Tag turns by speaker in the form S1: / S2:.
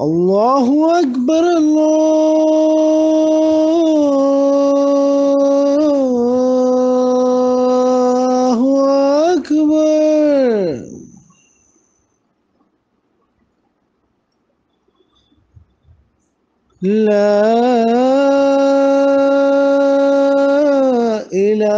S1: الله أكبر الله أكبر. لا إله